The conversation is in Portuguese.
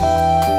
Música